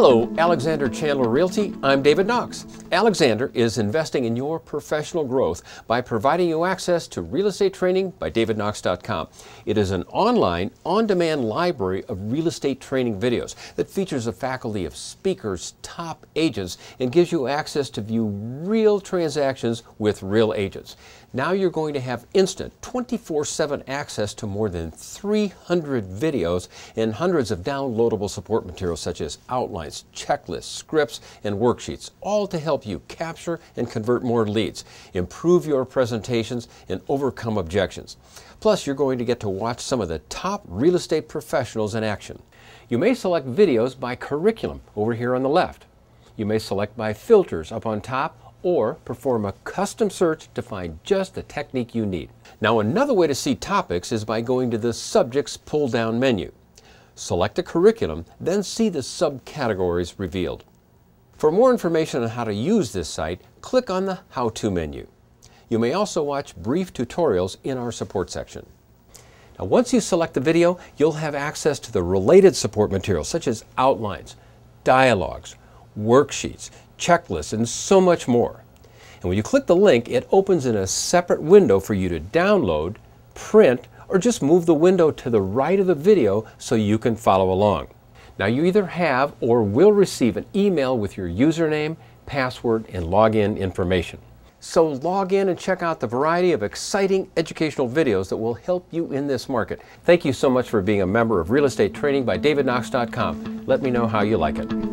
Hello, Alexander Chandler Realty. I'm David Knox. Alexander is investing in your professional growth by providing you access to real estate training by davidknox.com. It is an online, on demand library of real estate training videos that features a faculty of speakers, top agents, and gives you access to view real transactions with real agents. Now you're going to have instant 24 7 access to more than 300 videos and hundreds of downloadable support materials such as outlines, checklists, scripts, and worksheets, all to help you capture and convert more leads, improve your presentations, and overcome objections. Plus, you're going to get to watch some of the top real estate professionals in action. You may select videos by curriculum over here on the left. You may select by filters up on top or perform a custom search to find just the technique you need. Now another way to see topics is by going to the Subjects pull-down menu. Select a curriculum, then see the subcategories revealed. For more information on how to use this site, click on the How-To menu. You may also watch brief tutorials in our support section. Now once you select the video, you'll have access to the related support materials such as outlines, dialogues, worksheets, checklists, and so much more. And when you click the link, it opens in a separate window for you to download, print, or just move the window to the right of the video so you can follow along. Now you either have or will receive an email with your username, password, and login information. So log in and check out the variety of exciting educational videos that will help you in this market. Thank you so much for being a member of Real Estate Training by DavidKnox.com. Let me know how you like it.